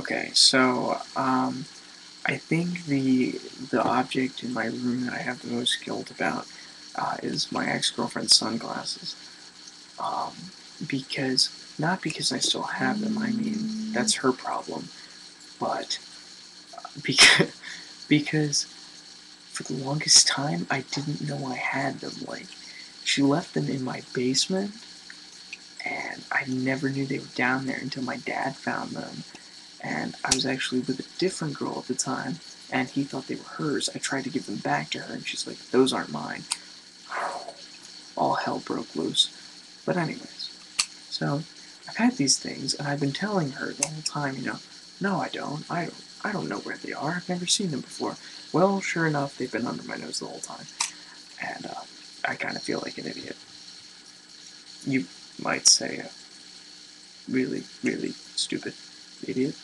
Okay, so um, I think the the object in my room that I have the most guilt about uh, is my ex girlfriend's sunglasses. Um, because not because I still have them. I mean that's her problem, but because because for the longest time I didn't know I had them. Like she left them in my basement, and I never knew they were down there until my dad found them and I was actually with a different girl at the time, and he thought they were hers. I tried to give them back to her, and she's like, those aren't mine. All hell broke loose. But anyways, so I've had these things, and I've been telling her the whole time, you know, no, I don't. I don't. I don't know where they are. I've never seen them before. Well, sure enough, they've been under my nose the whole time, and uh, I kind of feel like an idiot. You might say, uh, really, really stupid idiot.